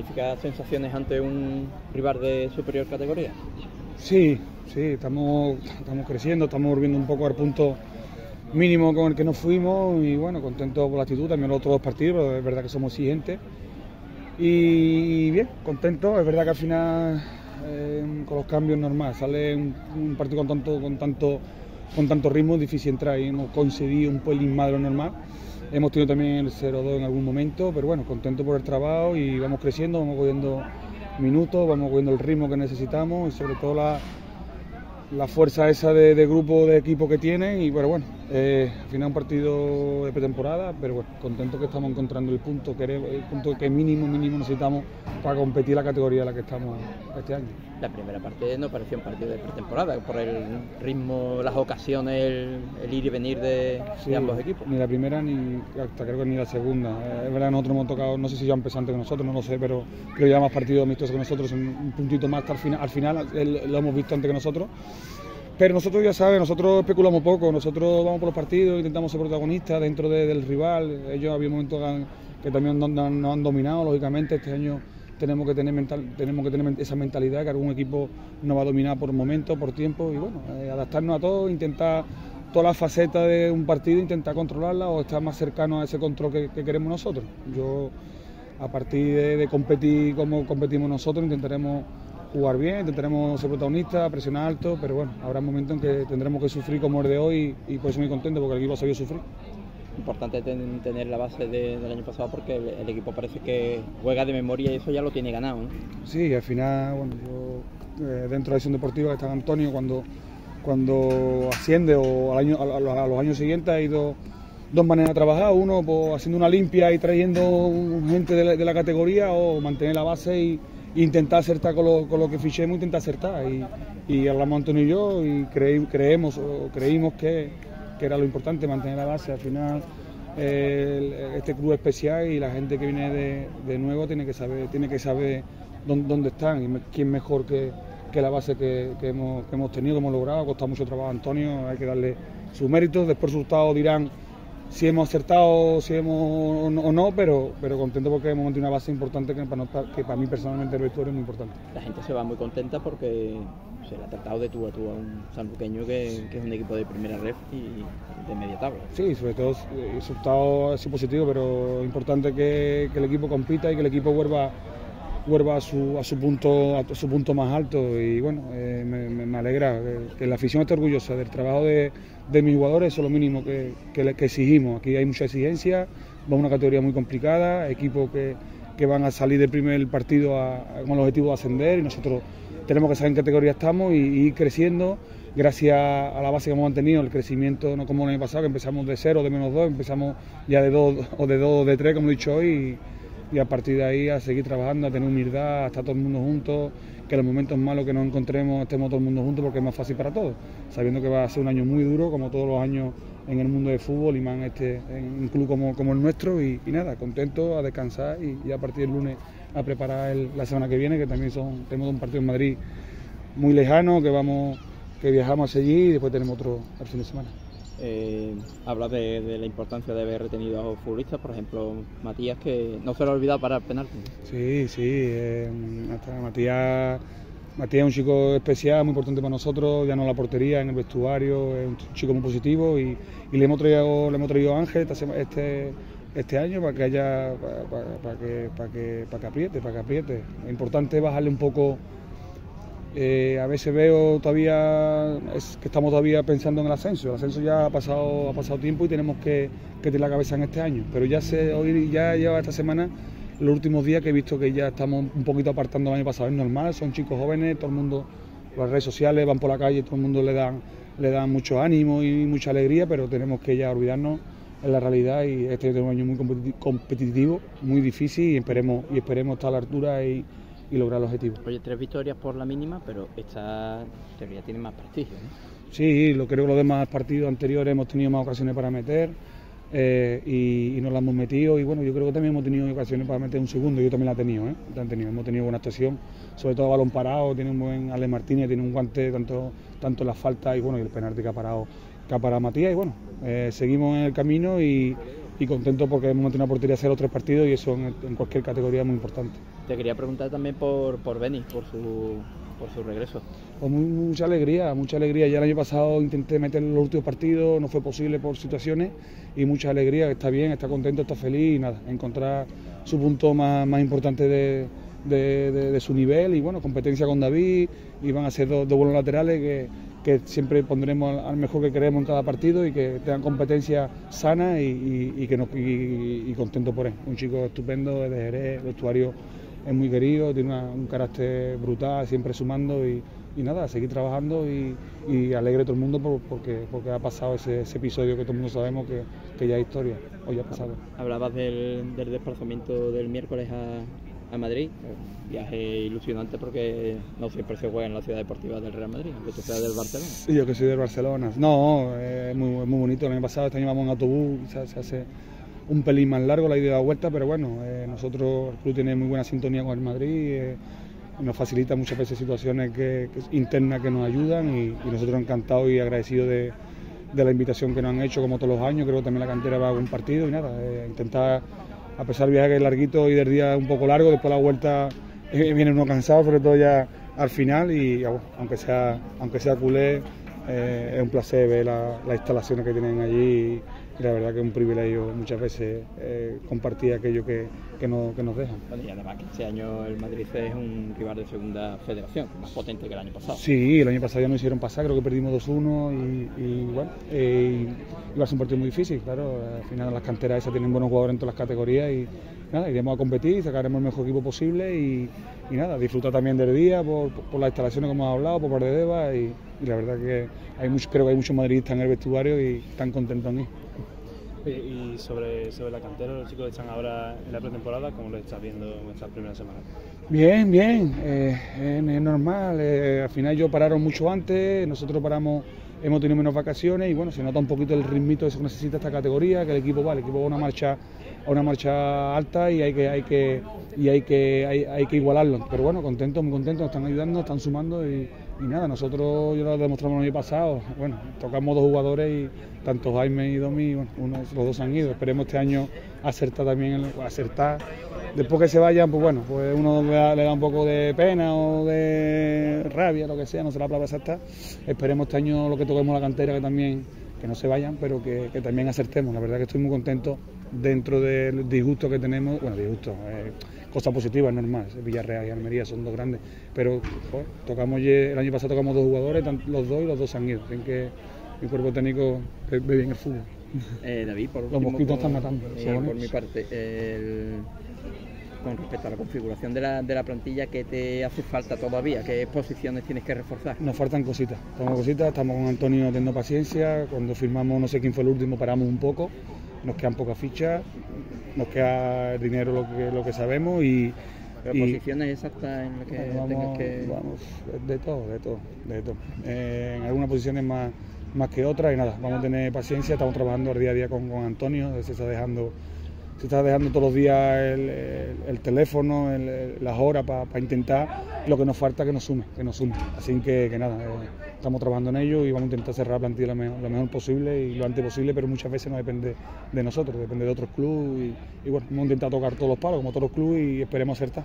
magníficas sensaciones ante un rival de superior categoría. Sí, sí, estamos, estamos creciendo, estamos volviendo un poco al punto mínimo con el que nos fuimos y bueno, contento por la actitud, también los otros dos partidos, es verdad que somos exigentes. Y bien, contento, es verdad que al final eh, con los cambios normal, sale un, partido con tanto, con tanto, con tanto ritmo, difícil entrar y hemos conseguido un pelín más normal. Hemos tenido también el 0-2 en algún momento, pero bueno, contento por el trabajo y vamos creciendo, vamos cogiendo minutos, vamos cogiendo el ritmo que necesitamos y sobre todo la, la fuerza esa de, grupo, de equipo que tiene y pero bueno, eh, al final un partido de pretemporada, pero bueno, contento que estamos encontrando el punto que, el punto que mínimo, mínimo necesitamos para competir la categoría en la que estamos este año. La primera parte no parecía un partido de pretemporada, por el ritmo, las ocasiones, el, ir y venir de, ambos equipos. Ni la primera ni hasta creo que ni la segunda. Eh, es verdad, nosotros hemos tocado, no sé si ya empezante que nosotros, no lo sé, pero creo que ya más partidos amistosos que nosotros, un puntito más hasta al final, al final lo hemos visto antes que nosotros. Pero nosotros ya sabes, nosotros especulamos poco, nosotros vamos por los partidos, intentamos ser protagonistas dentro del rival. Ellos había momentos que también nos han, dominado, lógicamente, este año tenemos que tener mental, tenemos que tener esa mentalidad que algún equipo nos va a dominar por momentos, por tiempo y bueno, eh, adaptarnos a todo, intentar todas las facetas de un partido, intentar controlarla o estar más cercano a ese control que, queremos nosotros. Yo a partir de competir como competimos nosotros intentaremos jugar bien, intentaremos ser protagonistas, presionar alto, pero bueno, habrá un momento en que tendremos que sufrir como el de hoy y, por eso muy contento porque el equipo ha sabido sufrir. Importante tener la base del año pasado porque el, equipo parece que juega de memoria y eso ya lo tiene ganado. Sí, al final, bueno, yo eh, dentro de la acción deportiva que está Antonio cuando, cuando asciende o al año, a, los años siguientes ha ido dos maneras de trabajar, uno pues, haciendo una limpia y trayendo gente de la, de la categoría o mantener la base y intentar acertar con lo, con lo que fichemos, intentar acertar. Y, y hablamos Antonio y yo y creemos o creímos que, que, era lo importante, mantener la base. Al final, este club especial y la gente que viene de, de, nuevo tiene que saber, tiene que saber dónde, están y quién mejor que, que la base que, que, hemos, que hemos tenido, que hemos logrado. Ha costado mucho trabajo Antonio, hay que darle sus méritos. Después, resultados dirán si hemos acertado si hemos o no, pero, pero contento porque hemos mantenido una base importante que para, que para mí personalmente el vestuario es muy importante. La gente se va muy contenta porque se le ha tratado de tú a tú a un sanluqueño que, que es un equipo de primera red y de media tabla. Sí, sobre todo el resultado sido positivo, pero importante que, que el equipo compita y que el equipo vuelva vuelva a su, a su, punto, a su punto más alto y bueno, eh, me, alegra que, la afición esté orgullosa del trabajo de, de mis jugadores, eso es lo mínimo que, que, exigimos. Aquí hay mucha exigencia, va una categoría muy complicada, equipos que, van a salir del primer partido con el objetivo de ascender y nosotros tenemos que saber en qué categoría estamos y, ir creciendo gracias a la base que hemos mantenido, el crecimiento, no como el año pasado, que empezamos de cero, de menos dos, empezamos ya de dos o de dos o de tres, como he dicho hoy. Y a partir de ahí a seguir trabajando, a tener humildad, a estar todo el mundo juntos, que los momentos malos que nos encontremos estemos todo el mundo juntos porque es más fácil para todos, sabiendo que va a ser un año muy duro, como todos los años en el mundo de fútbol y más en, este, un club como, como el nuestro y, nada, contento a descansar y, a partir del lunes a preparar la semana que viene, que también son, tenemos un partido en Madrid muy lejano, que vamos que viajamos allí y después tenemos otro al fin de semana eh, habla de, la importancia de haber retenido a los futbolistas, por ejemplo, Matías, que no se lo ha olvidado para el penalti. Sí, sí, eh, Matías, Matías es un chico especial, muy importante para nosotros, ya no la portería, en el vestuario, es un chico muy positivo y, le hemos traído, le hemos traído a Ángel este, este año para que haya, para, que, para que, para que apriete, para que apriete. Es importante bajarle un poco eh, a veces veo todavía que estamos todavía pensando en el ascenso. El ascenso ya ha pasado, ha pasado tiempo y tenemos que, que tener la cabeza en este año. Pero ya se, hoy ya lleva esta semana los últimos días que he visto que ya estamos un poquito apartando el año pasado. Es normal, son chicos jóvenes, todo el mundo, las redes sociales van por la calle, todo el mundo le dan, le dan mucho ánimo y mucha alegría, pero tenemos que ya olvidarnos en la realidad y este es un año muy competitivo, muy difícil y esperemos, y esperemos estar a la altura y y lograr el objetivo. Oye, tres victorias por la mínima, pero esta teoría tiene más prestigio, ¿no? Sí, lo creo que los demás partidos anteriores hemos tenido más ocasiones para meter eh, y, y, nos la hemos metido y bueno, yo creo que también hemos tenido ocasiones para meter un segundo, yo también la he tenido, ¿eh? La tenido. hemos tenido buena actuación, sobre todo balón parado, tiene un buen Ale Martínez, tiene un guante tanto, tanto la falta y bueno, y el penalti que ha parado, que ha parado Matías y bueno, eh, seguimos en el camino y y contento porque hemos mantenido una portería cero tres partidos y eso en, cualquier categoría es muy importante. Te quería preguntar también por, por Beni, por su, por su regreso. Pues mucha alegría, mucha alegría. Ya el año pasado intenté meter los últimos partidos, no fue posible por situaciones y mucha alegría, está bien, está contento, está feliz y nada, encontrar su punto más, más importante de, de, su nivel y bueno, competencia con David y van a ser dos, dos buenos laterales que que siempre pondremos al mejor que queremos en cada partido y que tengan competencia sana y, que nos, y, contento por él. Un chico estupendo, de Jerez, el vestuario es muy querido, tiene un carácter brutal, siempre sumando y, nada, seguir trabajando y, alegre todo el mundo porque, porque ha pasado ese, episodio que todo el mundo sabemos que, ya es historia, ya ha pasado. Hablabas del, del desplazamiento del miércoles a, a Madrid. Viaje ilusionante porque no siempre se juega en la ciudad deportiva del Real Madrid, aunque tú seas del Barcelona. Yo que soy del Barcelona. No, es muy, muy bonito. El año pasado este año vamos en autobús, se, hace un pelín más largo la ida y la vuelta, pero bueno, eh, nosotros, el club tiene muy buena sintonía con el Madrid. Eh, nos facilita muchas veces situaciones que, internas que nos ayudan y, nosotros encantados y agradecidos de, la invitación que nos han hecho como todos los años. Creo que también la cantera va a un partido y nada, eh, intentar a pesar del viaje que es larguito y del día un poco largo, después la vuelta eh, viene uno cansado, sobre todo ya al final y aunque sea aunque sea culé, eh, es un placer ver las instalaciones que tienen allí y la verdad que es un privilegio muchas veces eh, compartir aquello que, que, nos dejan. y además que este año el Madrid es un rival de segunda federación, más potente que el año pasado. Sí, el año pasado ya nos hicieron pasar, creo que perdimos 2-1 y, bueno, eh, iba a ser un partido muy difícil, claro, al final las canteras esas tienen buenos jugadores en todas las categorías y nada, iremos a competir, sacaremos el mejor equipo posible y, nada, disfrutar también del día por, las instalaciones que hemos hablado, por Deva y, y la verdad que hay mucho, creo que hay muchos madridistas en el vestuario y están contentos en ir. Y sobre, sobre la cantera, los chicos están ahora en la pretemporada, ¿cómo lo estás viendo en estas primeras semanas? Bien, bien, eh, es, normal. Eh, al final ellos pararon mucho antes, nosotros paramos, hemos tenido menos vacaciones y bueno, se nota un poquito el ritmito que se necesita esta categoría, que el equipo va, el equipo va a una marcha, a una marcha alta y hay que, hay que, y hay que, hay, hay que igualarlo. Pero bueno, contentos, muy contentos, nos están ayudando, están sumando y y nada, nosotros yo lo demostramos el año pasado, bueno, tocamos dos jugadores y tanto Jaime y Domi, bueno, los dos han ido, esperemos este año acertar también, acertar, después que se vayan, pues bueno, pues uno le da, un poco de pena o de rabia, lo que sea, no se la palabra exacta, esperemos este año lo que toquemos la cantera que también, que no se vayan, pero que, también acertemos, la verdad que estoy muy contento dentro del disgusto que tenemos, bueno, disgusto, eh, cosa positiva, es normal. Villarreal y Almería son dos grandes, pero tocamos el año pasado tocamos dos jugadores, los dos y los dos han ido. Así que mi cuerpo técnico ve bien el fútbol. Eh, David, por los mosquitos están matando. Eh, por mi parte, con respecto a la configuración de la, de la plantilla, ¿qué te hace falta todavía? ¿Qué posiciones tienes que reforzar? Nos faltan cositas, estamos cositas, estamos con Antonio teniendo paciencia, cuando firmamos no sé quién fue el último paramos un poco, nos quedan pocas fichas, nos queda el dinero lo que, lo que sabemos y... posiciones exactas en las que vamos, que...? Vamos, de todo, de todo, de todo. Eh, en algunas posiciones más, más que otras y nada, vamos a tener paciencia, estamos trabajando el día a día con, con Antonio, se está dejando se está dejando todos los días el, teléfono, las horas para intentar lo que nos falta que nos sume, que nos sume. Así que, que nada, eh, estamos trabajando en ello y vamos a intentar cerrar la plantilla lo mejor, posible y lo antes posible, pero muchas veces no depende de nosotros, depende de otros clubes y, y bueno, hemos intentado tocar todos los palos como todos los clubes y esperemos acertar.